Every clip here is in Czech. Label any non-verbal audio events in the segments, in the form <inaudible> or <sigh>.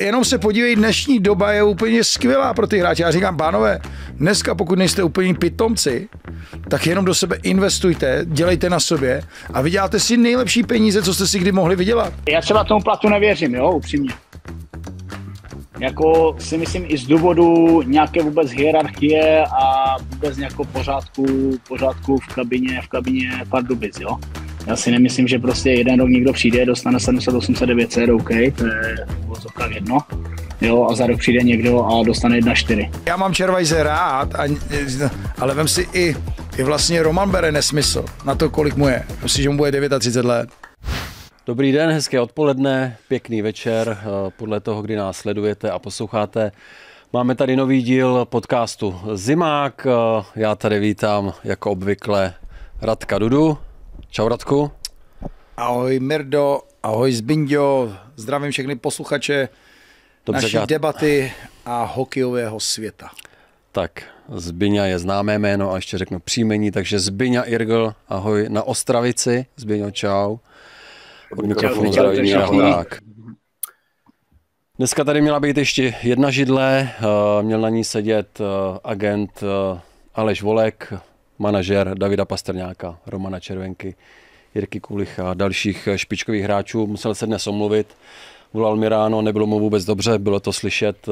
Jenom se podívej, dnešní doba je úplně skvělá pro ty hráče. Já říkám, pánové, dneska pokud nejste úplně pitomci, tak jenom do sebe investujte, dělejte na sobě a vyděláte si nejlepší peníze, co jste si kdy mohli vydělat. Já třeba tomu platu nevěřím, jo, upřímně. Jako si myslím i z důvodu nějaké vůbec hierarchie a vůbec nějakou pořádku, pořádku v kabině, v kabině Pardubic, jo. Já si nemyslím, že prostě jeden rok někdo přijde, dostane 700, 800, 900, OK, to je vozovka jedno. Jo, a za rok přijde někdo a dostane 1,4. Já mám Červajze rád, a, ale vem si i, i vlastně Roman bere nesmysl na to, kolik mu je. Myslím, že mu bude 39 let. Dobrý den, hezké odpoledne, pěkný večer, eh, podle toho, kdy nás sledujete a posloucháte. Máme tady nový díl podcastu Zimák. Eh, já tady vítám jako obvykle Radka Dudu. Čau Radku. Ahoj Mirdo, ahoj Zbindio, zdravím všechny posluchače Dobře, naší já... debaty a hokejového světa. Tak, Zbyňa je známé jméno a ještě řeknu příjmení, takže Zbyňa Irgl, ahoj na Ostravici. Zbyňo, čau. Od mikrofonu zdraví Míra Horák. Dneska tady měla být ještě jedna židle, eh, měl na ní sedět eh, agent eh, Aleš Volek, manažer Davida Pastrňáka, Romana Červenky, Jirky Kulicha a dalších špičkových hráčů. Musel se dnes omluvit, volal mi ráno, nebylo mu vůbec dobře, bylo to slyšet.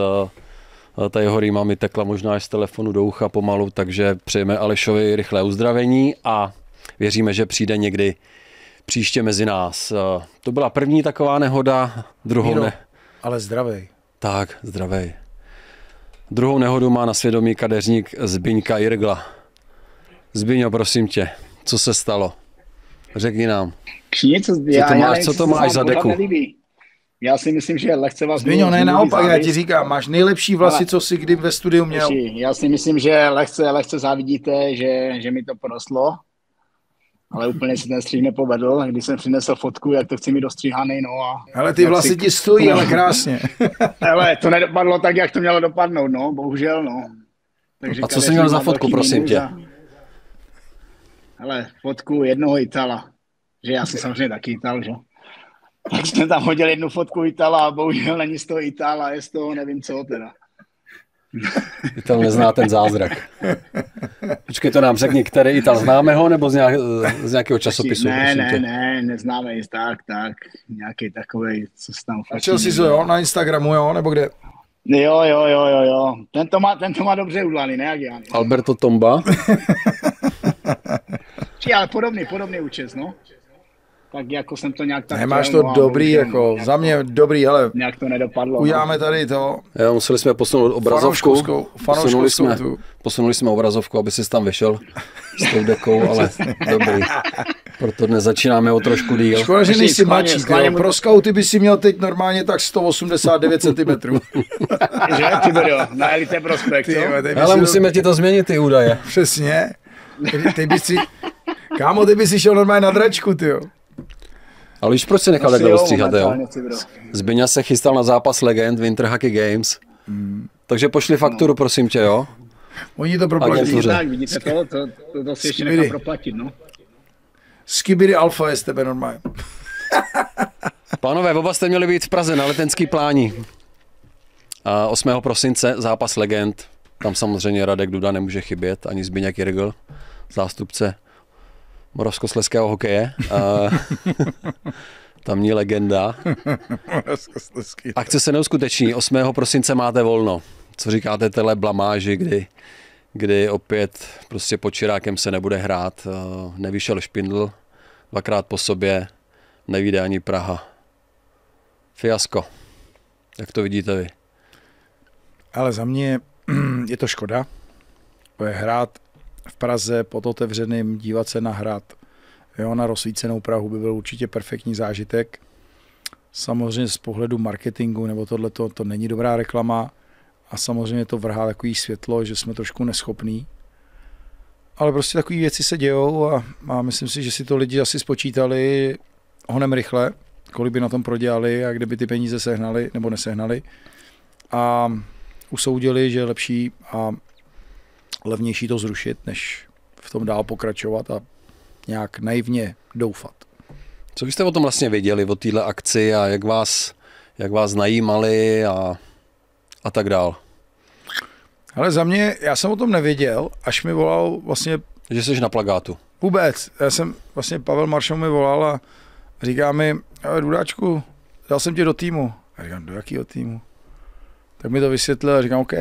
Ta jeho rýma mi tekla možná až z telefonu do ucha pomalu, takže přejeme Alešovi rychlé uzdravení a věříme, že přijde někdy příště mezi nás. To byla první taková nehoda, druhou Míro, ne... Ale zdravej. Tak, zdravej. Druhou nehodu má na svědomí kadeřník Zbyňka Jirgla. Zbyňo, prosím tě, co se stalo? Řekni nám. Nic, co, já, to máš, já, co to máš za deku? Já si myslím, že lehce vás... Zbyňo, ne, naopak, já ti říkám, máš nejlepší vlasy, ale, co jsi kdy ve studiu měl. Já si myslím, že lehce, lehce závidíte, že, že mi to porostlo, ale úplně si ten střih nepovedl. Když jsem přinesl fotku, jak to chci mít dostříhaný, no a... Ale ty vlasy si... ti stojí, ale krásně. <laughs> ale to nedopadlo tak, jak to mělo dopadnout, no, bohužel, no. Takže a co jsi měl za fotku, prosím tě? A hele, fotku jednoho Itala, že já jsem samozřejmě taky Ital, že? Tak jsme tam hodili jednu fotku Itala a bohužel není z toho Itala, je z toho nevím co teda. Ital nezná ten zázrak. Počkej, to nám řekni, který Ital známe ho, nebo z, nějak, z nějakého časopisu? Ne, ne, tě. ne, neznáme jist tak, tak, nějaký takový, co se tam Začal jsi to, jo, na Instagramu, jo, nebo kde? Jo, jo, jo, jo, jo. Ten to má, ten to má dobře udlaný, ne jak já. Alberto Tomba. <laughs> Či, ale podobný, podobný účes, no. Tak jako jsem to nějak tak... Nemáš to dobrý, jako za mě dobrý, ale... Nějak to nedopadlo. Uděláme no. tady to... Jo, museli jsme posunout obrazovku. Posunuli jsme, posunuli jsme obrazovku, aby si tam vyšel s tou dekou, <laughs> ale dobrý. Proto dnes začínáme o trošku díl. Škoda, že nejsi mladší. Pro scouty by si měl teď normálně tak 189 cm. že, ty na Elite Prospekt, Ale musíme ti to změnit, ty údaje. Přesně. Ty by si, kámo, ty by si šel normálně na dračku, ty jo. Ale víš, proč si nechal takhle ostříhat, jo? Zbyňa se chystal na zápas legend Winter Hockey Games. Hmm. Takže pošli fakturu, no. prosím tě, jo? Oni to proplatí. Tak, vidíte to, to, to, to si ještě nechá proplatit, no. Skibiri Alfa je z tebe normálně. <laughs> Pánové, oba jste měli být v Praze na letenský plání. A 8. prosince zápas legend. Tam samozřejmě Radek Duda nemůže chybět, ani Zbyněk Jirgl, zástupce moravskosleského hokeje. <laughs> Tamní legenda. Akce se neuskuteční. 8. prosince máte volno. Co říkáte téhle blamáži, kdy, kdy opět prostě pod Čirákem se nebude hrát. Nevyšel Špindl dvakrát po sobě, nevíde ani Praha. Fiasko. Jak to vidíte vy? Ale za mě <clears throat> je to škoda. Hrát v Praze pod otevřeným, dívat se na hrad, jo, na rozsvícenou Prahu by byl určitě perfektní zážitek. Samozřejmě z pohledu marketingu nebo tohle to, není dobrá reklama a samozřejmě to vrhá takový světlo, že jsme trošku neschopní. Ale prostě takové věci se dějou a, a myslím si, že si to lidi asi spočítali honem rychle, kolik by na tom prodělali a kde by ty peníze sehnali nebo nesehnali. A usoudili, že je lepší a levnější to zrušit, než v tom dál pokračovat a nějak naivně doufat. Co byste o tom vlastně věděli, o téhle akci a jak vás, jak vás najímali a, a tak dál. Ale za mě, já jsem o tom nevěděl, až mi volal vlastně Že jsi na plagátu. vůbec. Já jsem, vlastně Pavel Maršal mi volal a říká mi, "Ale Dudáčku, dal jsem tě do týmu. A říkám, do jakého týmu? Tak mi to vysvětlil a říkám, OK,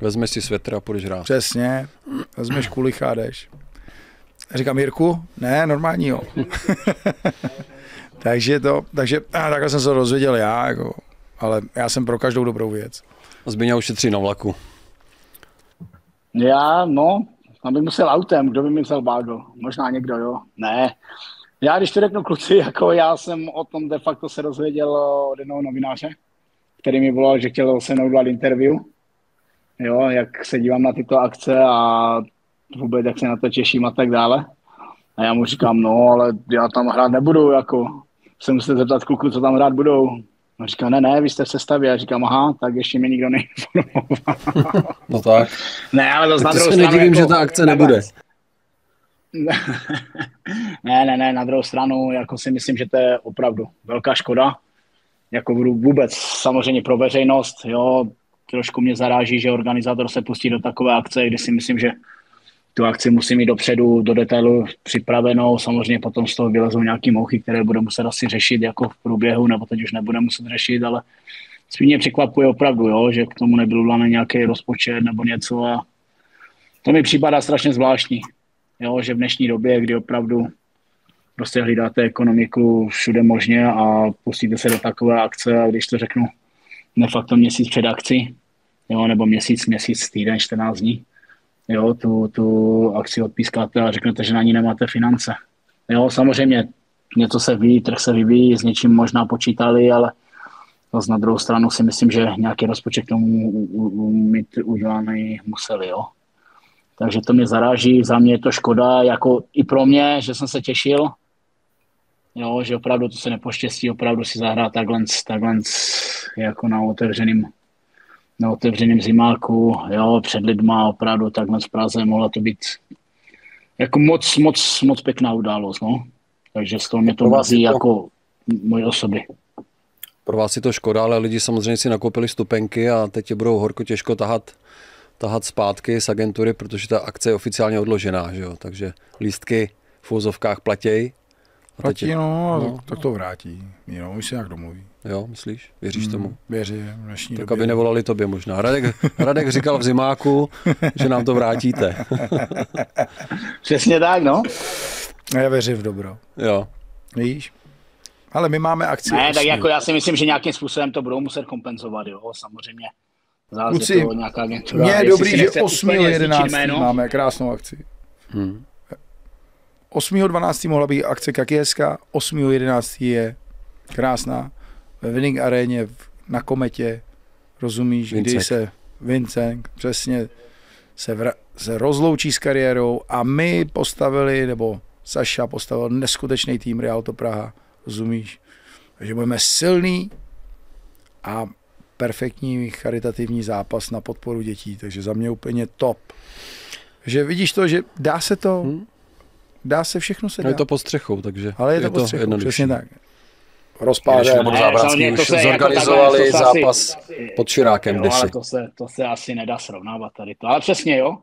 Vezmeš si svetr a půjdeš hrát. přesně, vezmeš kulicha a jdeš. A říkám, Jirku, ne, normálního. <laughs> takže to, takže a takhle jsem se to dozvěděl já, jako, ale já jsem pro každou dobrou věc. Zbyňa ušetří na vlaku. Já, no, tam bych musel autem, kdo by mi vzal bágo? Možná někdo, jo? Ne. Já, když to řeknu kluci, <laughs> jako já jsem o tom de facto se dozvěděl od jednoho novináře, který mi volal, že chtěl se mnou udělat interview. Jo, jak se dívám na tyto akce a vůbec jak se na to těším a tak dále. A já mu říkám, no, ale já tam hrát nebudu, jako se musíte zeptat kluku, co tam hrát budou. On říká, ne, ne, vy jste v sestavě. Já říkám, aha, tak ještě mě nikdo neinformoval. No tak. ne, ale to Tak na druhou se stranu nedivím, jako- že ta akce nebude. <laughs> ne, ne, ne, na druhou stranu jako si myslím, že to je opravdu velká škoda. Jako vůbec samozřejmě pro veřejnost, jo, trošku mě zaráží, že organizátor se pustí do takové akce, kdy si myslím, že tu akci musí mít dopředu do detailu připravenou, samozřejmě potom z toho vylezou nějaký mouchy, které bude muset asi řešit jako v průběhu, nebo teď už nebude muset řešit, ale spíš mě překvapuje opravdu, jo, že k tomu nebyl udělaný nějaký rozpočet nebo něco. A to mi připadá strašně zvláštní, jo, že v dnešní době, kdy opravdu prostě hlídáte ekonomiku všude možně a pustíte se do takové akce a když to řeknu de facto měsíc před akcí, jo, nebo měsíc, měsíc, týden, 14 dní, jo, tu, tu akci odpískáte a řeknete, že na ní nemáte finance. Jo, samozřejmě něco se ví, trh se vyvíjí, s něčím možná počítali, ale na druhou stranu si myslím, že nějaký rozpočet k tomu mít udělaný museli, jo. Takže to mě zaráží, za mě je to škoda, jako i pro mě, že jsem se těšil, jo, že opravdu to se nepoštěstí, opravdu si zahrát takhle, takhle jako na otevřeným na otevřeném zimáku, jo, před lidma, opravdu takhle v Praze mohla to být jako moc, moc, moc pěkná událost, no. Takže z toho mě to mrzí je to- jako moje osoby. Pro vás je to škoda, ale lidi samozřejmě si nakoupili stupenky a teď je budou horko těžko tahat, tahat zpátky z agentury, protože ta akce je oficiálně odložená, že jo? takže lístky v úzovkách platěj. Je, no, no. no. tak to vrátí. Jo, už se nějak domluví. jo, myslíš? Věříš tomu? Věřím, v dnešní Tak době. aby nevolali tobě možná. Radek, Radek říkal v zimáku, že nám to vrátíte. <laughs> Přesně tak, no. Já věřím v dobro. jo. Víš? Ale my máme akci. Ne, tak jako já si myslím, že nějakým způsobem to budou muset kompenzovat, jo, samozřejmě. Zás Kluci, je to nějaká agentura. Mně je dobrý, že nechce 8. úplně zničit 11. jméno. máme krásnou akci. Hm. 8. 12. mohla být akce Kakieska, 8. 11. je krásná ve Winning aréně na Kometě, rozumíš, kdy Vincek. se Vincent přesně se, vra, se rozloučí s kariérou a my postavili, nebo Saša postavil neskutečný tým Realto Praha, rozumíš? Takže budeme silný a perfektní charitativní zápas na podporu dětí, takže za mě úplně top. Že vidíš to, že dá se to, Hm. Dá se všechno se No dá. je to pod střechou, takže Ale je to, pod střechou, jednodušší. přesně tak. Rozpáře. nebudu Ne, zábrázky, samozřejmě to už se jako zorganizovali takhle, to se asi- zápas pod Širákem Jo, kdysi. ale to se, to se asi nedá srovnávat tady to. Ale přesně, jo.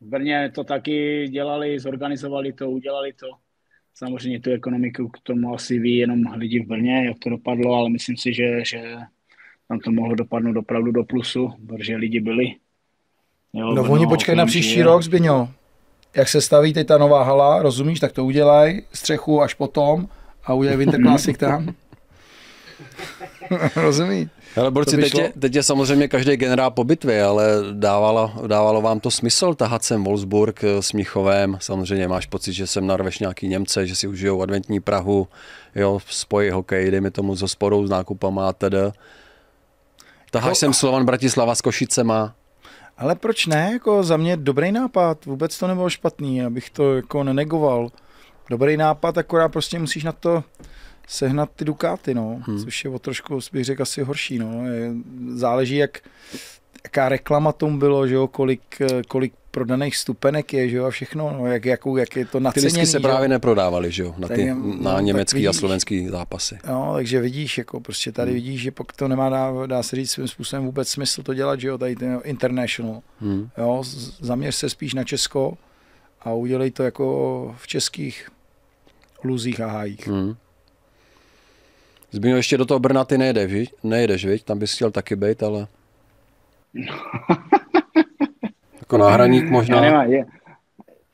V Brně to taky dělali, zorganizovali to, udělali to. Samozřejmě tu ekonomiku k tomu asi ví jenom lidi v Brně, jak to dopadlo, ale myslím si, že, že tam to mohlo dopadnout opravdu do plusu, protože lidi byli. Jo, No Brno oni počkají na příští žije. rok, Zbyňo. Jak se staví teď ta nová hala, rozumíš, tak to udělaj, střechu až potom a udělej Winter Classic tam. <laughs> Rozumíš? Ale borci, To teď je, teď je samozřejmě každý generál po bitvě, ale dávalo, dávalo vám to smysl tahat sem Wolfsburg eh, s Mnichovem. Samozřejmě máš pocit, že sem narveš nějaký Němce, že si užijou adventní Prahu, jo, spojí hokej, dejme tomu s hospodou, s nákupama a tedy. Taháš Jako- sem Slovan Bratislava s Košicema. Ale proč ne? Jako za mě dobrý nápad, vůbec to nebylo špatný, abych to jako nenegoval. Dobrý nápad, akorát prostě musíš na to sehnat ty dukáty, no, hmm. což je o trošku, bych řekl, asi horší, no. Je- Záleží, jak, jaká reklama tomu bylo, že jo, kolik, kolik prodaných stupenek je, že jo, a všechno, no, jak, jak, jak je to naceněný. Ty se že právě neprodávaly, že jo, na, ty, na no, německý vidíš, a slovenský zápasy. No, takže vidíš, jako prostě tady Hmm. vidíš, že pokud to nemá, dá, dá se říct svým způsobem vůbec smysl to dělat, že jo, tady ten international. Hmm. Jo, zaměř se spíš na Česko a udělej to jako v českých luzích a hájích. Hmm. Zbývá ještě do toho Brna ty nejedeš, nejedeš, viď? Tam bys chtěl taky být, ale... jako náhradník Já možná. nemám, je,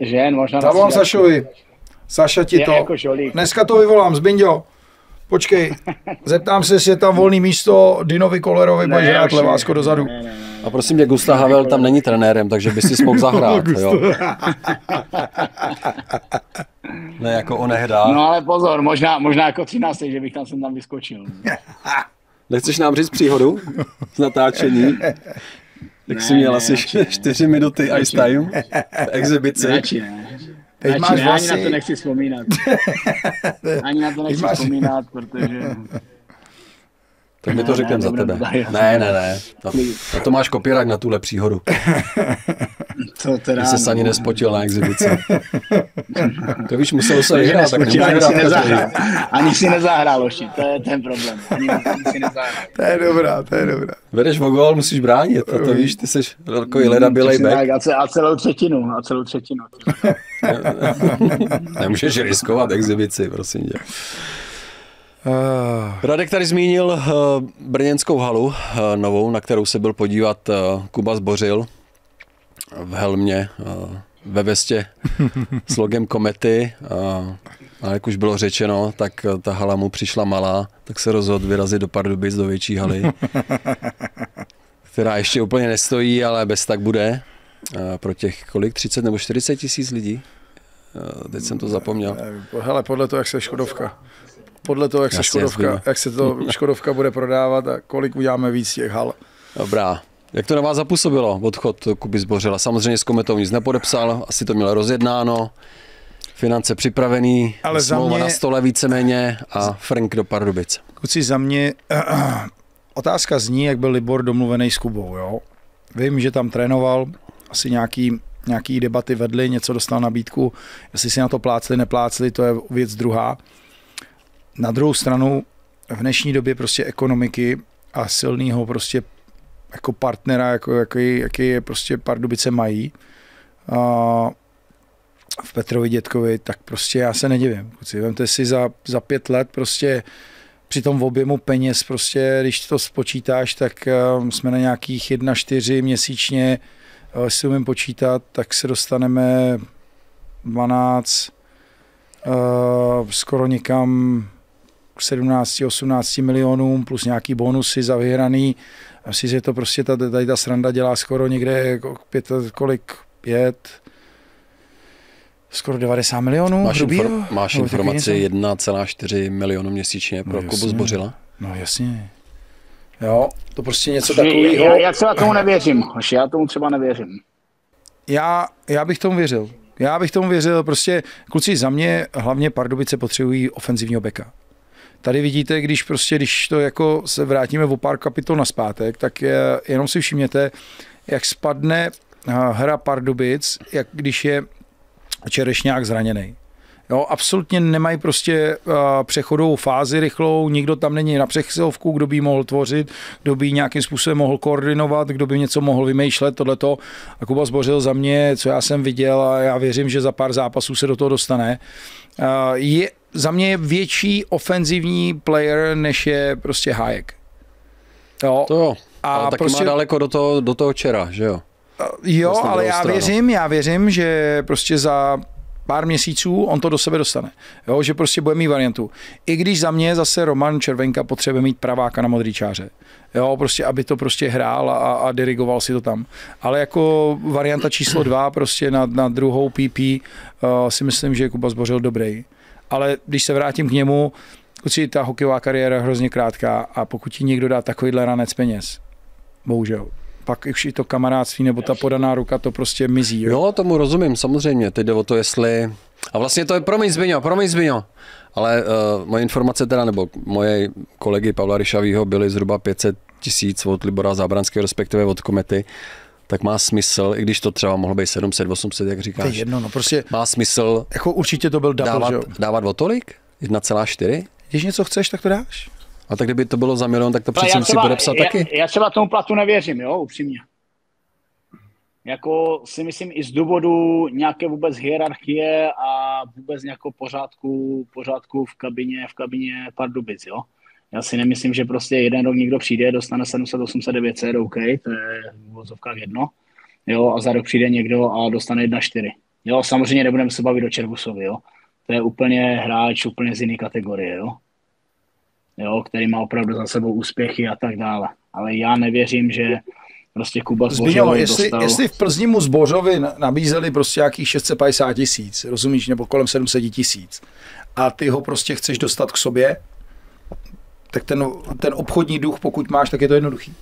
žen, možná... Zavolám. Sašovi. Saša ti Je to. jako žolík. Dneska to vyvolám, Zbinďo. Počkej, <laughs> zeptám se, jestli je tam volný místo Dinovi Kolerovi, Ne, budeš hrát levásko dozadu. Ne, ne, ne. A prosím tě, Gustav Havel tam není trenérem, takže by si mohl zahrát, <laughs> jo. <laughs> Ne, jako on nehrá. No ale pozor, možná, možná jako 13, že bych tam sem tam vyskočil. Nechceš nám říct příhodu z natáčení? <laughs> Jak Ne, jsi měl ne, asi radši ne. 4 minuty ice time v exibici. Radši ne. Teď Radši máš ne, ani na to vlasy, nechci vzpomínat. ani na to nechci <laughs> máš- vzpomínat, protože... Tak mi to Ne, řekneme ne, za tebe. to. Ne, ne, ne. Na, na to máš kopírák na tuhle příhodu. <laughs> To teda... Ty jsi ani nespotil na exibici. To víš, muselo se vyhrát, tak nemůže ani si hrát nezahrál. Ani si nezahrál, Oši, to je ten problém. Ani, ani si nezahrál. to je dobrá, to je dobrá. Vedeš o gól, musíš bránit. A to víš, ty jsi takový leda bělej Přesně back. a celou třetinu, a celou třetinu. <laughs> Nemůžeš riskovat exibici, prosím tě. Uh, Radek tady zmínil uh, brněnskou halu uh, novou, na kterou se byl podívat Kuba Zbořil v helmě, ve vestě s logem Komety. Uh, a jak už bylo řečeno, tak ta hala mu přišla malá, tak se rozhodl vyrazit do Pardubic, do větší haly, která ještě úplně nestojí, ale bez tak bude. Pro těch kolik? 30 nebo 40 tisíc lidí? Teď jsem to zapomněl. hele, podle toho, jak se Škodovka, podle toho, jak se Škodovka, jak se to <laughs> Škodovka bude prodávat a kolik uděláme víc těch hal. Dobrá. Jak to na vás zapůsobilo, odchod Kuby Zbořila? Samozřejmě s Kometou nic nepodepsal, asi to měl rozjednáno, finance připravený, Ale za smlouva mě- na stole víceméně a Frank do Pardubic. Kluci, za mě <clears throat> otázka zní, jak byl Libor domluvený s Kubou. Jo? Vím, že tam trénoval, asi nějaký, nějaký debaty vedli, něco dostal nabídku, jestli si na to plácli, neplácli, to je věc druhá. Na druhou stranu, v dnešní době prostě ekonomiky a silného prostě jako partnera, jako, jaký, jaký je prostě Pardubice mají, a v Petrovi Dětkovi, tak prostě já se nedivím. Kluci, vemte si za, za pět let prostě při tom objemu peněz, prostě, když to spočítáš, tak uh, jsme na nějakých 1,4 měsíčně, uh, jestli umím počítat, tak se dostaneme 12, uh, skoro někam 17-18 milionům plus nějaký bonusy za vyhraný. Myslím, že to prostě ta, tady ta sranda dělá skoro někde jako pět, kolik, pět, skoro 90 milionů Máš, hrubýho? infor- máš takový informaci něco? 1,4 milionu měsíčně pro No Kubu jasně. Zbořila? No jasně. Jo, to prostě něco takového. já, já třeba tomu nevěřím, Hoši, já tomu třeba nevěřím. Já, já bych tomu věřil. Já bych tomu věřil, prostě kluci za mě hlavně Pardubice potřebují ofenzivního beka. Tady vidíte, když prostě, když to jako se vrátíme o pár kapitol na zpátek, tak je, jenom si všimněte, jak spadne eh, hra Pardubic, jak když je Čerešňák zraněný. Jo, absolutně nemají prostě uh, přechodovou fázi rychlou, nikdo tam není na přesilovku, kdo by mohl tvořit, kdo by nějakým způsobem mohl koordinovat, kdo by něco mohl vymýšlet, tohleto. A Kuba zbořil za mě, co já jsem viděl a já věřím, že za pár zápasů se do toho dostane. Uh, je, za mě je větší ofenzivní player, než je prostě Hájek. Jo, To jo, A ale taky prostě- má daleko do toho, do toho čera, že jo? Jo, Vlastně ale já stranu. věřím, já věřím, že prostě za pár měsíců on to do sebe dostane. Jo, že prostě bude mít variantu. I když za mě zase Roman Červenka potřebuje mít praváka na modrý čáře. Jo, prostě, aby to prostě hrál a, a dirigoval si to tam. Ale jako varianta číslo dva prostě na, na druhou PP uh, si myslím, že Kuba Zbořil dobrý. Ale když se vrátím k němu, kluci, ta hokejová kariéra je hrozně krátká a pokud ti někdo dá takovýhle ranec peněz, bohužel, pak už i to kamarádství nebo ta podaná ruka, to prostě mizí. Jo? Jo, tomu rozumím, samozřejmě. Teď jde o to, jestli... A vlastně to je, promiň Zbyňo, promiň Zbyňo. Ale uh, moje informace teda, nebo moje kolegy Pavla Ryšavýho byly zhruba 500 tisíc od Libora Zábranského, respektive od Komety, tak má smysl, i když to třeba mohlo být 700, 800, jak říkáš. To je jedno, no prostě. Má smysl Jako určitě to byl double, dávat, že dávat o tolik? 1,4? Když něco chceš, tak to dáš. A tak kdyby to bylo za milion, tak to přece musí podepsat já, taky. já třeba tomu platu nevěřím, jo, upřímně. Jako si myslím i z důvodu nějaké vůbec hierarchie a vůbec nějakého pořádku, pořádku v kabině, v kabině Pardubic, jo. Já si nemyslím, že prostě jeden rok někdo přijde, dostane 700, 800, 900, OK, to je v vozovkách jedno, jo, a za rok přijde někdo a dostane 1,4. Jo, samozřejmě nebudeme se bavit o Červusovi, jo. To je úplně hráč úplně z jiné kategorie, jo jo, který má opravdu za sebou úspěchy a tak dále. Ale já nevěřím, že prostě Kuba Zbořil jestli, dostal... jestli v Plzni mu Zbořovi na- nabízeli prostě nějakých 650 tisíc, rozumíš, nebo kolem 700 tisíc, a ty ho prostě chceš dostat k sobě, tak ten, ten obchodní duch, pokud máš, tak je to jednoduchý.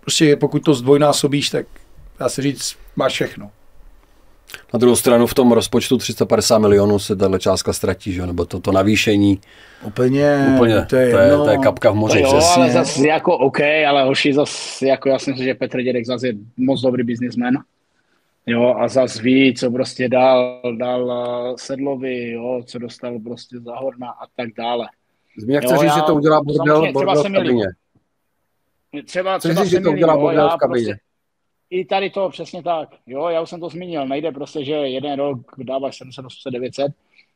Prostě pokud to zdvojnásobíš, tak dá se říct, máš všechno. Na druhou stranu v tom rozpočtu 350 milionů se tahle částka ztratí, že? jo, nebo to, to navýšení, Úplně, úplně, to je, to je, jedno. to je kapka v moři. jo, přesně. ale zase jako OK, ale hoši zase, jako já si myslím, že Petr Dědek zase je moc dobrý biznismen. Jo, a zase ví, co prostě dal, dal eh, Sedlovi, jo, co dostal prostě za Horna a tak dále. Jo, chce říct, já- že to udělá bordel, bordel v kabině. Třeba, třeba říct, že to udělá jo, bordel v kabině. Prostě, I tady to, přesně tak. Jo, já už jsem to zmínil. Nejde prostě, že jeden rok dáváš 700, 800, 900,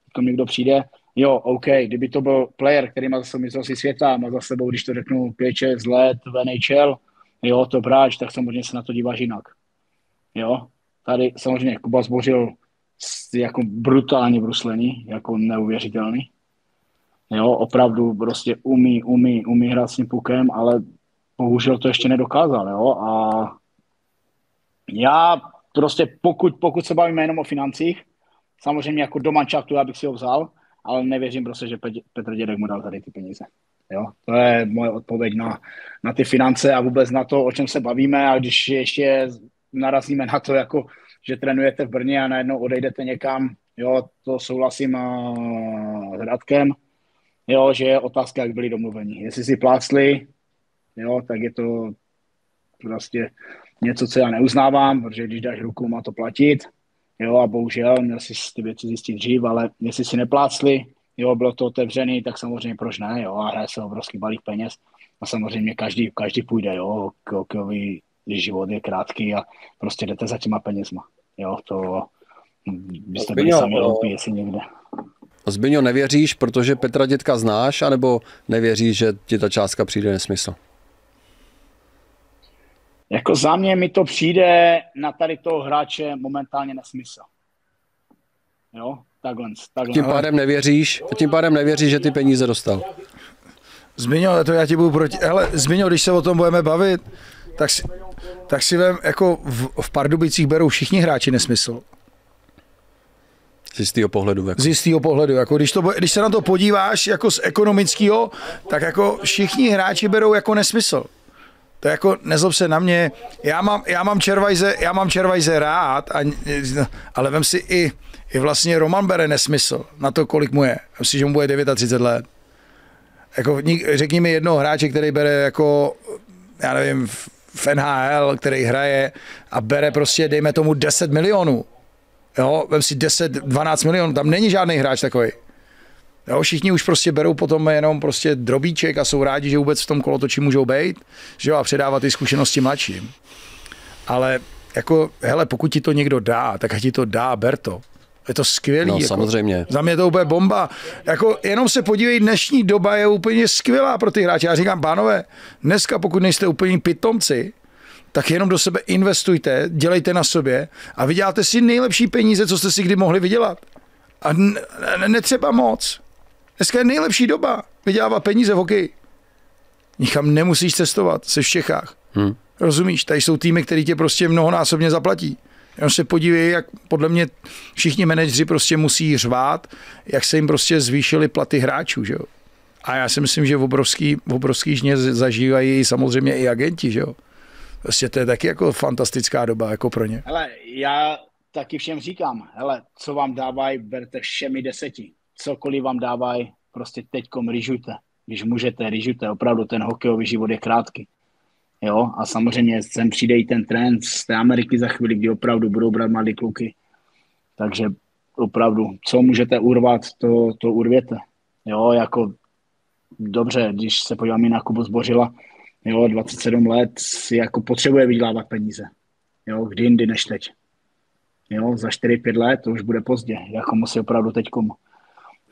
jako někdo přijde. Jo, OK, kdyby to byl player, který má za sebou mistrovství světa, má za sebou, když to řeknu, 5-6 let v NHL, jo, to bráč, tak samozřejmě se na to díváš jinak. Jo, tady samozřejmě Kuba zbořil jako brutálně bruslení, jako neuvěřitelný. Jo, opravdu prostě umí, umí, umí hrát s tím pukem, ale bohužel to ještě nedokázal, jo, a já prostě pokud, pokud se bavíme jenom o financích, samozřejmě jako do manšaftu já bych si ho vzal, ale nevěřím prostě, že Pe- Petr Dědek mu dal tady ty peníze. Jo? To je moje odpověď na, na ty finance a vůbec na to, o čem se bavíme a když ještě narazíme na to, jako, že trénujete v Brně a najednou odejdete někam, jo, to souhlasím uh, s Radkem, jo, že je otázka, jak byli domluveni. Jestli si plácli, jo, tak je to prostě něco, co já neuznávám, protože když dáš ruku, má to platit. Jo, a bohužel měl si ty věci zjistit dřív, ale jestli si neplácli, jo, bylo to otevřený, tak samozřejmě proč ne, jo, a hraje se obrovský balík peněz. A samozřejmě každý, každý půjde, jo, hokejový život je krátký a prostě jdete za těma penězma. Jo, to byste byli sami o- hloupí, jestli někde. Zbyňo, nevěříš, protože Petra Dětka znáš, anebo nevěříš, že ti ta částka přijde nesmysl? Jako za mě mi to přijde na tady toho hráče momentálně nesmysl. Jo, takhle, takhle. Tím pádem nevěříš, tím pádem nevěříš, že ty peníze dostal. Zmiňo, to já ti budu proti... Hele, Zmiňo, když se o tom budeme bavit, tak si, tak si vem, jako v, v Pardubicích berou všichni hráči nesmysl. Z jistého pohledu. Jako. Z jistého pohledu. Jako když, to, když se na to podíváš jako z ekonomického, tak jako všichni hráči berou jako nesmysl. To jako, nezlob se na mě, já mám, já mám Červajze, já mám Červajze rád, a, ale vem si i, i vlastně Roman bere nesmysl na to, kolik mu je. Si, že mu bude 39 let. Jako, řekni mi jednoho hráče, který bere jako, já nevím, v NHL, který hraje a bere prostě, dejme tomu 10 milionů. Jo, vem si 10, 12 milionů, tam není žádný hráč takový. Jo, všichni už prostě berou potom jenom prostě drobíček a jsou rádi, že vůbec v tom kolotoči můžou být, že jo, a předávat ty zkušenosti mladším. Ale jako, hele, pokud ti to někdo dá, tak ať ti to dá, ber to. Je to skvělý. No, jako. samozřejmě. Za mě to úplně bomba. Jako, jenom se podívej, dnešní doba je úplně skvělá pro ty hráče. Já říkám, pánové, dneska pokud nejste úplně pitomci, tak jenom do sebe investujte, dělejte na sobě a vyděláte si nejlepší peníze, co jste si kdy mohli vydělat. A n- n- netřeba moc. Dneska je nejlepší doba vydělávat peníze v hokeji. Nikam nemusíš cestovat, jsi v Čechách. Hmm. Rozumíš? Tady jsou týmy, který tě prostě mnohonásobně zaplatí. Jenom se podívej, jak podle mě všichni manažři prostě musí řvát, jak se jim prostě zvýšily platy hráčů, že jo. A já si myslím, že v obrovský, v obrovský žně zažívají samozřejmě i agenti, že jo. Prostě to je taky jako fantastická doba jako pro ně. Hele, já taky všem říkám, hele, co vám dávají, berte všemi deseti. Cokoliv vám dávají, prostě teďkom ryžujte. Když můžete, ryžujte. Opravdu ten hokejový život je krátký. Jo, a samozřejmě sem přijde i ten trend z té Ameriky za chvíli, kdy opravdu budou brát mladý kluky. Takže opravdu, co můžete urvat, to, to urvěte. Jo, jako dobře, když se podíváme na Kubu Zbořila, jo, 27 let, jako potřebuje vydělávat peníze. Jo, kdy jindy než teď. Jo, za 4-5 let to už bude pozdě, jako musí opravdu teď komu.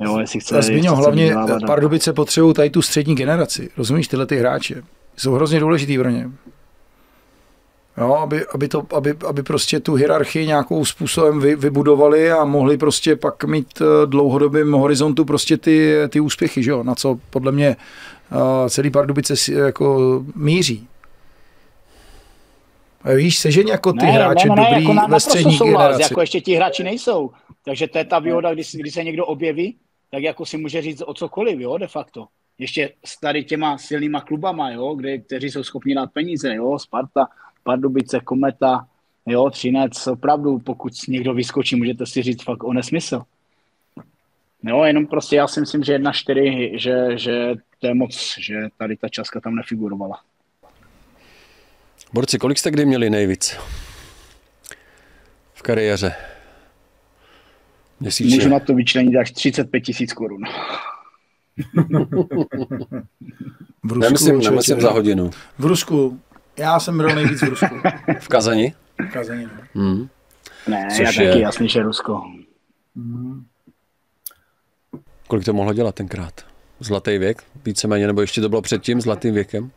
Jo, jestli chce, Zmínil, hlavně Pardubice potřebují tady tu střední generaci. Rozumíš, tyhle ty hráče. Jsou hrozně důležitý pro ně. Jo, aby, aby, to, aby, aby prostě tu hierarchii nějakou způsobem vy, vybudovali a mohli prostě pak mít eh, dlouhodobým horizontu prostě ty, ty úspěchy, že jo, na co podle mě celý Pardubice jako míří. A víš, sežeň jako ty ne, hráče ne, ne, dobrý jako na, ve střední souhlas, generaci. Jako ještě ti hráči nejsou. Takže to je ta výhoda, když, když se někdo objeví, tak jako si může říct o cokoliv, jo, de facto. Ještě s tady těma silnýma klubama, jo, kde, kteří jsou schopni dát peníze, jo, Sparta, Pardubice, Kometa, jo, Třinec, opravdu, pokud někdo vyskočí, můžete si říct fakt o nesmysl. Jo, jenom prostě já si myslím, že jedna čtyři, že, že to je moc, že tady ta čáska tam nefigurovala. Borci, kolik jste kdy měli nejvíc v kariéře? Měsíčně. Můžu na to vyčlenit až 35 tisíc korun. <laughs> v Rusku, nemyslím, nemyslím za hodinu. V Rusku. Já jsem byl nejvíc v Rusku. v Kazani? V Kazani, no. Hmm. Ne, Což já taky, je... jasně, že Rusko. Hmm. Kolik to mohlo dělat tenkrát? Zlatý věk? Víceméně, nebo ještě to bylo před tím zlatým věkem?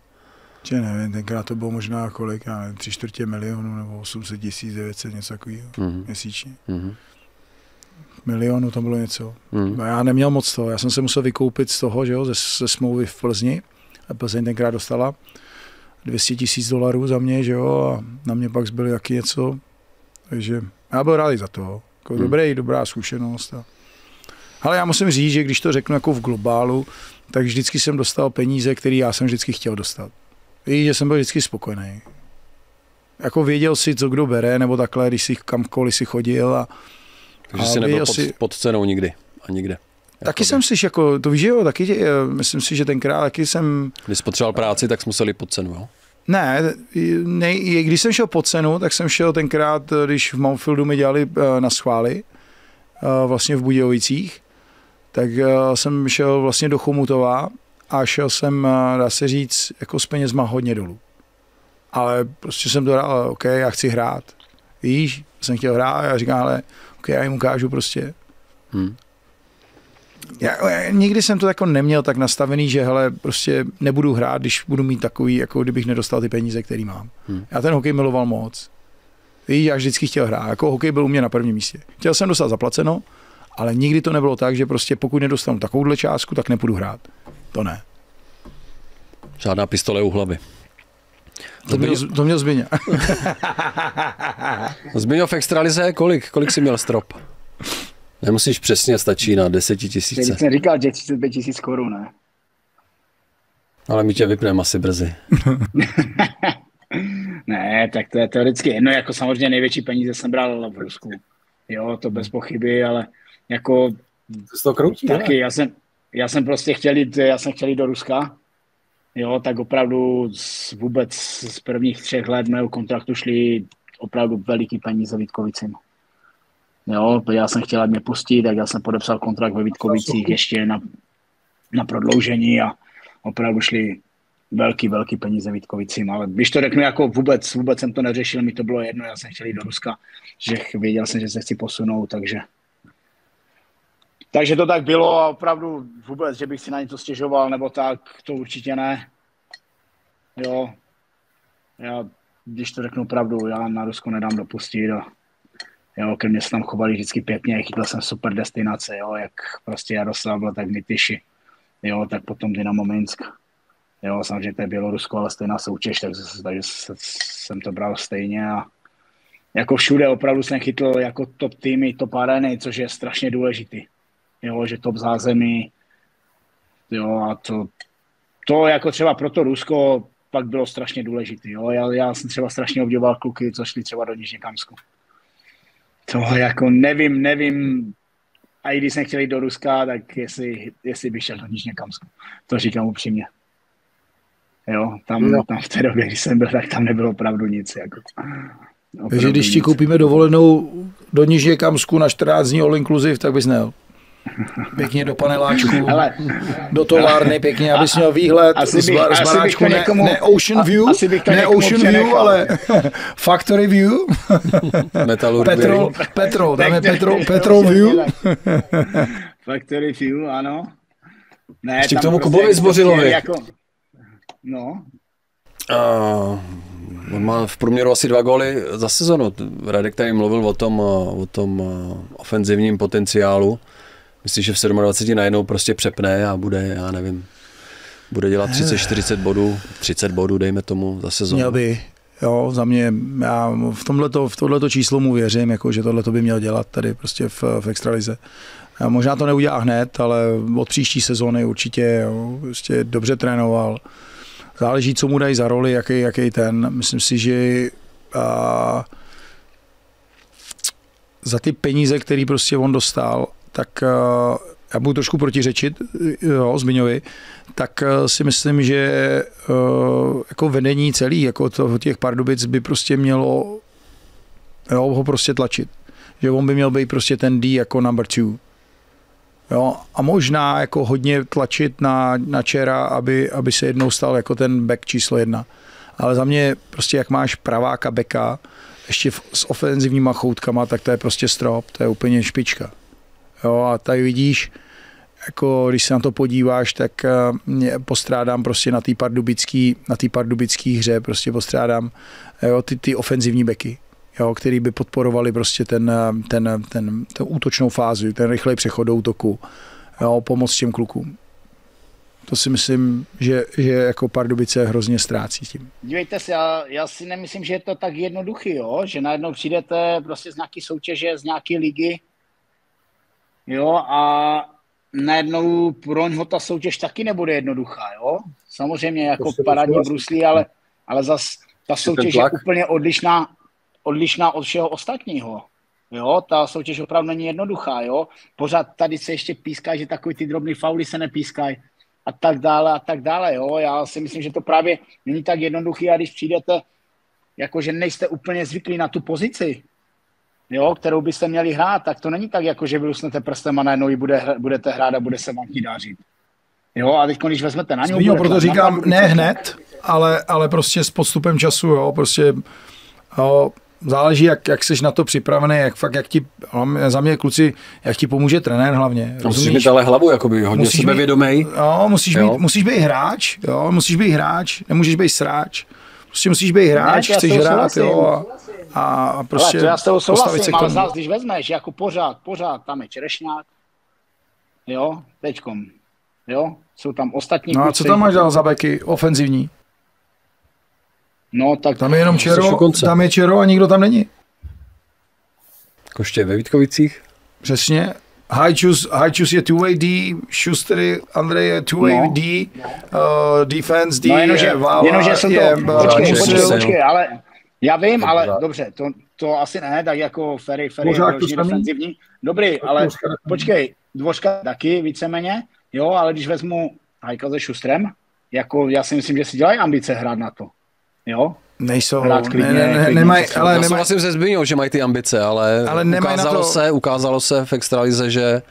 Če nevím, tenkrát to bylo možná kolik, já nevím, tři čtvrtě milionu nebo 800 tisíc, 900, něco takového mm-hmm. měsíčně. Mm-hmm milionu, to bylo něco. Hmm. No já neměl moc toho, já jsem se musel vykoupit z toho, že jo, ze, ze smlouvy v Plzni. A Plzeň tenkrát dostala 200 tisíc dolarů za mě, že jo, a na mě pak zbyly jaký něco. Takže já byl rád za to. Jako hmm. dobrý, dobrá zkušenost. A... Ale já musím říct, že když to řeknu jako v globálu, tak vždycky jsem dostal peníze, které já jsem vždycky chtěl dostat. Víš, že jsem byl vždycky spokojený. Jako věděl si, co kdo bere, nebo takhle, když si kamkoliv si chodil a, takže jsi nebyl pod, si... pod cenou nikdy a nikde. Taky jsem si, jako, to víš, jo, taky, myslím si, že tenkrát taky jsem... Když jsi potřeboval práci, tak jsme museli pod cenu, jo? Ne, ne, když jsem šel pod cenu, tak jsem šel tenkrát, když v Mountfieldu mi dělali eh, na schvály, eh, vlastně v Budějovicích, tak eh, jsem šel vlastně do Chomutova a šel jsem, dá se říct, jako s penězma hodně dolů. Ale prostě jsem to dal, OK, já chci hrát. Víš, jsem chtěl hrát a já říkám, ale já jim ukážu prostě. Hmm. Já, já, nikdy jsem to jako neměl tak nastavený, že hele, prostě nebudu hrát, když budu mít takový, jako kdybych nedostal ty peníze, který mám. Hmm. Já ten hokej miloval moc. Víš, já vždycky chtěl hrát. Jako hokej byl u mě na prvním místě. Chtěl jsem dostat zaplaceno, ale nikdy to nebylo tak, že prostě pokud nedostanu takovouhle částku, tak nepůjdu hrát. To ne. Žádná pistole u hlavy. To měl, to měl Zbyňa. <laughs> Zbyňo v extralize kolik? Kolik jsi měl strop? Nemusíš přesně, stačí na desetitisíce. Když jsem říkal, že 35 tisíc korun, ne? Ale my tě vypneme asi brzy. <laughs> ne, tak to je teoreticky No jako samozřejmě největší peníze jsem bral v Rusku. Jo, to bez pochyby, ale jako... To to kroutí, taky, já jsem, já jsem prostě chtěl jít, já jsem chtěl jít do Ruska, jo, tak opravdu z, vůbec z prvních třech let mého kontraktu šli opravdu veliký peníze Vítkovicím. Jo, já jsem chtěl, mě pustit, tak já jsem podepsal kontrakt ve Vítkovicích ještě na, na prodloužení a opravdu šli velký, velký peníze Vítkovicím, ale když to řeknu jako vůbec, vůbec jsem to neřešil, mi to bylo jedno, já jsem chtěl jít do Ruska, že věděl jsem, že se chci posunout, takže takže to tak bylo a opravdu vůbec, že bych si na něco stěžoval nebo tak, to určitě ne. Jo, já, když to řeknu pravdu, já na Rusko nedám dopustit a jo, ke mně se tam chovali vždycky pěkně, chytil jsem super destinace, jo, jak prostě Jaroslav byl, tak Mytyši, jo, tak potom Dynamo Minsk, jo, samozřejmě to je Bělorusko, ale stejná soutěž, takže, takže jsem to bral stejně a jako všude opravdu jsem chytl jako top týmy, top areny, což je strašně důležitý jo, že top zázemí, jo, a to, to jako třeba pro to Rusko pak bylo strašně důležité. Jo. Já, já jsem třeba strašně obdivoval kluky, co šli třeba do Nižněkamsku. To jako nevím, nevím, a i když jsem chtěl jít do Ruska, tak jestli, jestli bych šel do Nižněkamsku. To říkám upřímně. Jo, tam, no. tam v té době, když jsem byl, tak tam nebylo opravdu nic. Jako, Takže když ti koupíme dovolenou do Nižně Kamsku na 14 dní all inclusive, tak bys nel. Pěkně do paneláčku, ale, do továrny, pěkně, abys měl výhled asi bych, z, z baráčku, ne, někomu, ne Ocean View, ne Ocean View, ale <laughs> Factory View. Petrol, Petrol, tam je Petrol, Petrol View. <laughs> Factory View, ano. Ne, Ještě k tomu prostě Kubovi Zbořilovi. Jako, no. Uh, on má v průměru asi dva góly za sezonu. Radek tady mluvil o tom, o tom ofenzivním potenciálu. Myslíš, že v 27 najednou prostě přepne a bude, já nevím, bude dělat 30-40 bodů, 30 bodů, dejme tomu, za sezónu. Měl by, jo, za mě, já v tomhleto, v tohleto číslo mu věřím, jako, že tohle by měl dělat tady prostě v, v extralize. A možná to neudělá hned, ale od příští sezóny určitě jo, prostě dobře trénoval. Záleží, co mu dají za roli, jaký, jaký ten. Myslím si, že a, za ty peníze, které prostě on dostal, tak uh, já budu trošku protiřečit jo, Zmiňovi, tak uh, si myslím, že jako vedení celý, jako to, těch Pardubic by prostě mělo jo, ho prostě tlačit. Že on by měl být prostě ten D jako number two. Jo, a možná jako hodně tlačit na, na Čera, aby, aby se jednou stal jako ten back číslo jedna. Ale za mě prostě jak máš praváka beka, ještě v, s ofenzivníma choutkama, tak to je prostě strop, to je úplně špička. Jo, a tady vidíš, jako když se na to podíváš, tak mě postrádám prostě na té pardubický, na pardubický hře, prostě postrádám jo, ty, ty ofenzivní beky, jo, který by podporovali prostě ten, ten, ten, ten útočnou fázi, ten rychlej přechod do útoku, jo, pomoc těm klukům. To si myslím, že, že jako Pardubice hrozně ztrácí tím. Dívejte se, já, já si nemyslím, že je to tak jednoduchý, jo? že najednou přijdete prostě z nějaké soutěže, z nějaké ligy, jo, a najednou pro něho ta soutěž taky nebude jednoduchá, jo. Samozřejmě jako parádní bruslí, ale, ale zas ta soutěž je úplně odlišná, odlišná od všeho ostatního. Jo, ta soutěž opravdu není jednoduchá, jo. Pořád tady se ještě píská, že takový ty drobné fauly se nepískají a tak dále a tak dále, jo. Já si myslím, že to právě není tak jednoduchý a když přijdete, jakože nejste úplně zvyklí na tu pozici, jo, kterou byste měli hrát, tak to není tak, jako že vylusnete prstem a najednou ji bude, budete hrát a bude se vám ti dařit. Jo, a teď, když vezmete na něj... Zmínil, proto říkám, ne hned, ale, ale prostě s podstupem času, jo, prostě jo, záleží, jak, jak jsi na to připravený, jak fakt, jak ti, za mě kluci, jak ti pomůže trenér hlavně. Musíš mít ale hlavu, jakoby hodně musíš sebevědomý. Jo, musíš, jo. Být, musíš být hráč, jo, musíš být hráč, nemůžeš být sráč. Prostě musíš být hráč, ne, chceš hrát, jo, a, a prostě ale to já s tebou souhlasím, ale zás, když vezmeš, jako pořád, pořád, tam je Čerešňák, jo, teďkom, jo, jsou tam ostatní No a co tam máš dál za beky, ofenzivní? No, tak... Tam je jenom Čero, tam je Čero a nikdo tam není. Koště ve Vítkovicích? Přesně. Hajčus, Hajčus je two-way D, Schuster, Andrej je two-way no. D, uh, defense D, no, jenomže, Vála, jenomže jsou to, je, počkej, počkej, počkej, ale já vím, to ale dobře, to, to asi ne, tak jako Ferry, Ferry je je defenzivní. Dobrý, ale počkej, Dvořka taky víceméně, jo, ale když vezmu Hajka se Šustrem, jako já si myslím, že si dělají ambice hrát na to, jo, Nejsou, klidně, ne, ne, ne, nemaj, ale nemaj, souhlasím se Zbigněou, že mají ty ambice, ale, ale ukázalo, to, se, ukázalo se v extralize, že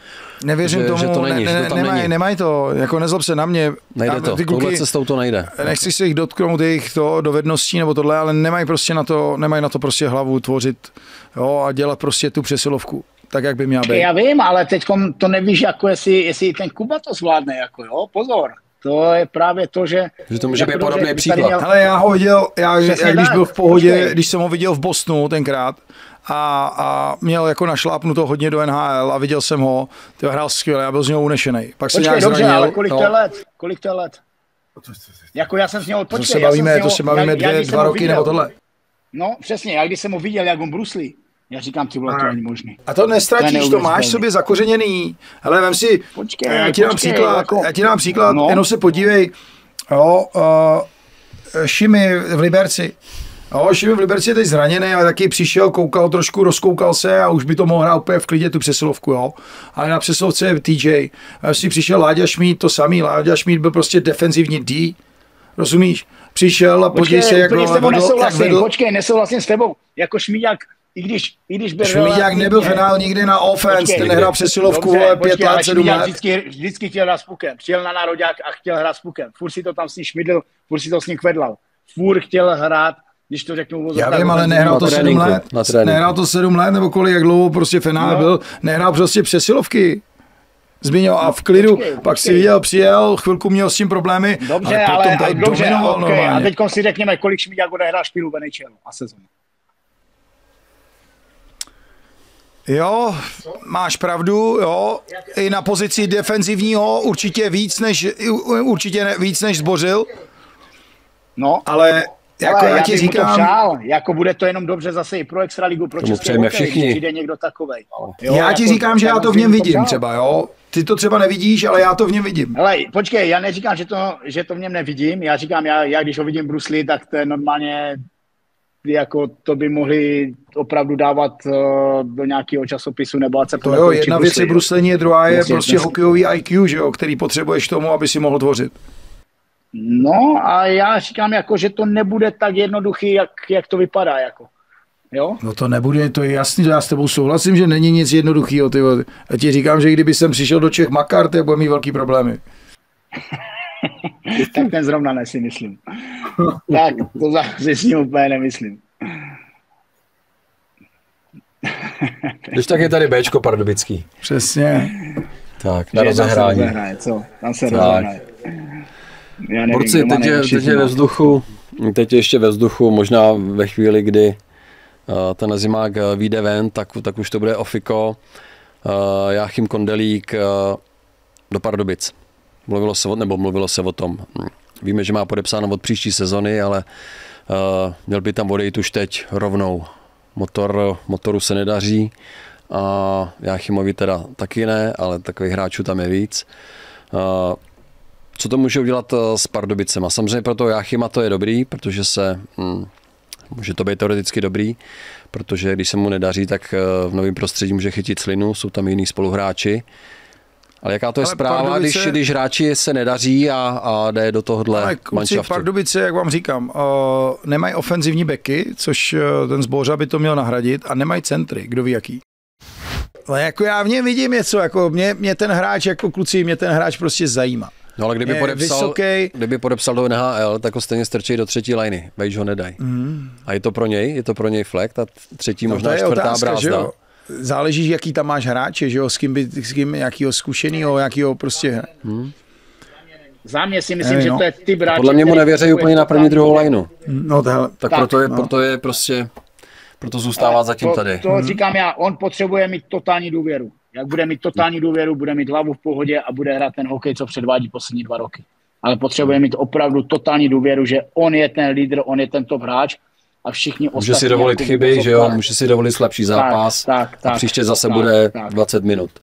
Nevěřím že, tomu, že to není, ne, ne, že to tam nemají, není. nemají to, jako nezlob se na mě. Nejde to, ty kluky, cestou to nejde. Nechci si jich dotknout jejich to dovedností nebo tohle, ale nemají prostě na to, nemají na to prostě hlavu tvořit jo, a dělat prostě tu přesilovku tak, jak by měla být. Já vím, ale teď to nevíš, jako jestli, jestli ten Kuba to zvládne, jako jo, pozor. To je právě to, že... Že to může být podobný příklad. Měl... Ale já ho viděl, já, já když byl v pohodě, Počkej. když jsem ho viděl v Bostonu tenkrát, a, a měl jako našlápnuto hodně do NHL a viděl jsem ho, ty hrál skvěle, já byl z něho unešený. Pak se Počkej, nějak dobře, zranil, ale kolik no. to je let? Kolik to je let? Jako já jsem z něho, počkej, to se bavíme, to se bavíme dvě, dva roky viděl, nebo tohle. No, přesně, já když jsem ho viděl, jak on bruslí, já říkám, ty vole, to není možný. A to nestratíš, to, to máš sobě zakořeněný. Ale vem si, počkej, já ti dám počkej, příklad, jako... já ti dám příklad, no. jenom se podívej, jo, uh, Šimi v Liberci, Jo, Šimi v Liberci je teď zraněný, ale taky přišel, koukal trošku, rozkoukal se a už by to mohl hrát úplně v klidě tu přesilovku, jo. Ale na přesilovce je TJ. A si přišel Láďa Šmít, to samý, Láďa Šmít byl prostě defenzivní D, Rozumíš? Přišel a podívej se, jak vedl, jak vedl. počkej, nesouhlasím s tebou. Jako Šmíďák, i když, i když byl Šmíďák relativně- nebyl finál nikdy na offense, ten nehrál přesilovku, dobře, vole, pět ale let, sedm let. Vždycky, vždycky chtěl hrát s pukem. Přijel na nároďák a chtěl hrát s pukem. Furt si to tam s ním šmidl, furt si to s ním kvedlal. Furt chtěl hrát, když to řeknu. Já vím, ale nehrál to sedm let. Nehrál to sedm let, nebo kolik, jak dlouho prostě v finále No. byl. Nehrál prostě přesilovky. Zmínil a v klidu, počkej, pak si počkej. viděl, přijel, chvilku měl s tím problémy, Dobře, ale, ale, potom ale dobře, dominoval okay. A normálně. teď si řekněme, kolik Šmíďák odehrál špílu v NHL a sezóně. Jo, máš pravdu, jo. I na pozici defenzivního určitě víc než, určitě ne, víc než zbořil, No, ale jako ale já, já ti mu to říkám, přál, jako bude to jenom dobře zase i pro Extraligu, pro přejeme hokej, všichni. když přijde někdo takovej. já ti jako- říkám, že já to v něm vidím třeba, jo. Ty to třeba nevidíš, ale já to v něm vidím. Hele, počkej, já neříkám, že to, že to v něm nevidím, já říkám, já, já když ho vidím v Brusli, tak to je normálně, jako to by mohli opravdu dávat uh, do nějakého časopisu nebo ať se To jo, jedna věc je bruslení, druhá je Jasně, prostě jasně. hokejový IQ, že jo, který potřebuješ tomu, aby si mohl tvořit. No a já říkám, jako, že to nebude tak jednoduchý, jak, jak to vypadá. Jako. Jo? No to nebude, to je jasný, já s tebou souhlasím, že není nic jednoduchého. Ty. Já ti říkám, že kdyby jsem přišel do Čech makar, tak bude mít velký problémy. <laughs> tak ten zrovna ne si myslím. <laughs> tak to zase s ním úplně nemyslím. Když tak je tady Bčko pardubický. Přesně. Tak, na Že tam se rozehrání. rozehraje, co? Tam se Tak. rozehraje. Já nevím, Borci, teď je, teď je ve vzduchu, teď je ještě ve vzduchu, možná ve chvíli, kdy uh, ten zimák uh, vyjde ven, tak, tak už to bude ofiko. Uh, Jáchym Kondelík uh, do Pardubic. Mluvilo se o, nebo mluvilo se o tom. Víme, že má podepsáno od příští sezony, ale uh, měl by tam odejít už teď rovnou. Motor, motoru se nedaří a Jáchymovi teda taky ne, ale takových hráčů tam je víc. Uh, co to může udělat eh, s Pardubicema? Samozřejmě pro toho Jáchyma to je dobrý, protože se, hm, může to být teoreticky dobrý, protože když se mu nedaří, tak v novém prostředí může chytit slinu, jsou tam jiní spoluhráči. Ale jaká to je Ale zpráva, když, Pardubice- když hráči se nedaří a, a jde do tohohle Ale kluci manšaftu? Pardubice, jak vám říkám, uh, nemají ofenzivní beky, což uh, ten zbořa by to měl nahradit, a nemají centry, kdo ví jaký. Ale jako já v něm vidím něco, jako mě, mě ten hráč, jako kluci, mě ten hráč prostě zajímá. No ale kdyby podepsal, vysoký. kdyby podepsal do NHL, tak ho stejně strčí do třetí liny. Vejš ho nedaj. Mm. A je to pro něj? Je to pro něj flek? Ta třetí, No možná čtvrtá otázka, brázda. Záleží, jaký tam máš hráče, že jo, s kým, by, s kým nějakýho zkušenýho, nějakýho prostě... Za mě si myslím, Nevím, že no. to je ty hráče, Podle mě mu nevěří úplně na první, druhou lineu. No tahle. Tak, Tak, proto, je, no. proto je prostě, proto zůstává zatím to, tady. To říkám já, on potřebuje mít totální důvěru. Jak bude mít totální důvěru, bude mít hlavu v pohodě a bude hrát ten hokej, co předvádí poslední dva roky. Ale potřebuje mít opravdu totální důvěru, že on je ten lídr, on je ten top hráč a všichni Může si ostatní dovolit jako chyby, že jo, tak. může si dovolit slabší zápas tak, a tak, příště zase tak, bude tak. 20 minut.